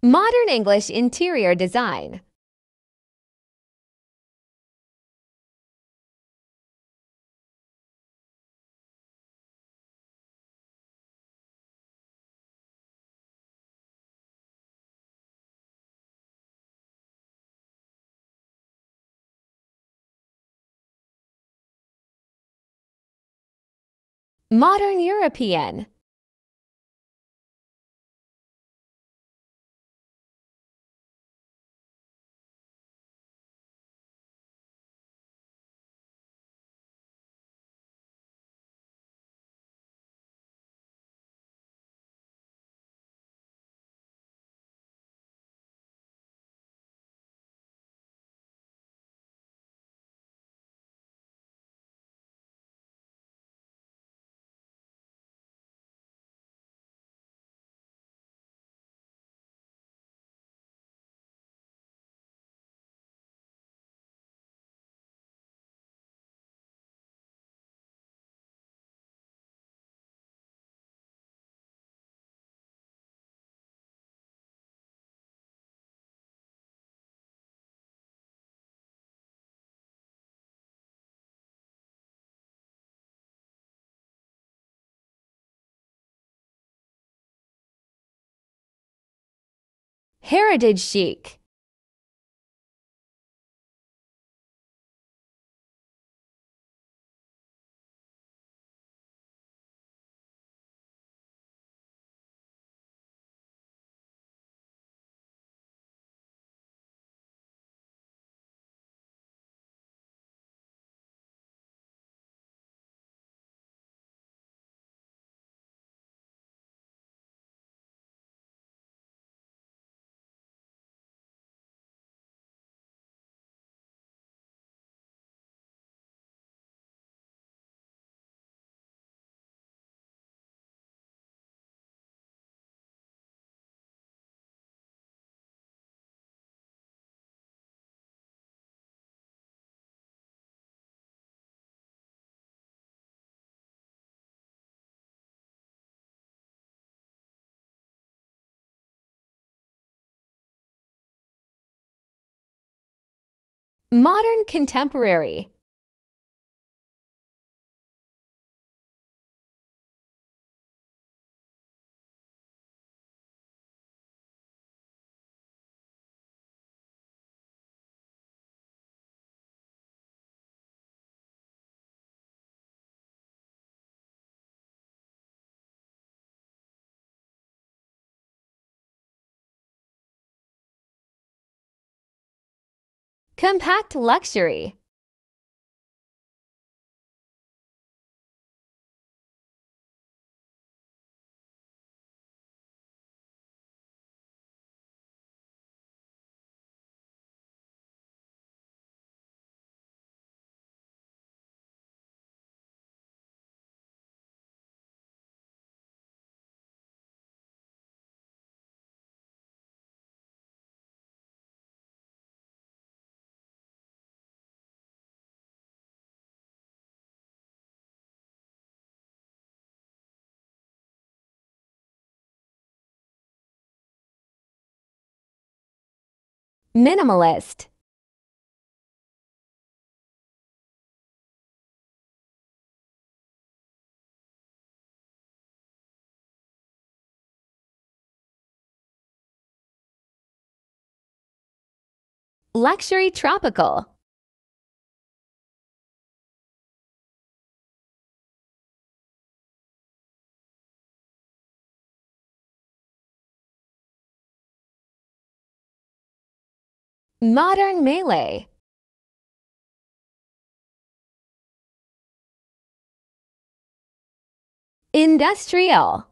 Modern English interior design. Modern European. Heritage chic. Modern contemporary. Compact luxury. Minimalist. Luxury tropical. Modern Malay. Industrial.